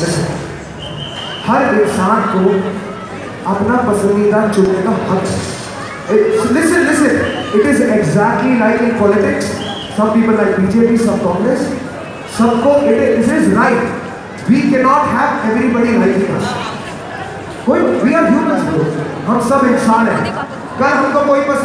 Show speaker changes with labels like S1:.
S1: Listen, हर इंसान को अपना पसंदीदा चुनने का हक listen listen it is exactly like in politics some people like BJP some Congress सबको it is, this is right we cannot have everybody liking us कोई we are humans bro हम सब इंसान हैं कल हमको कोई पसंद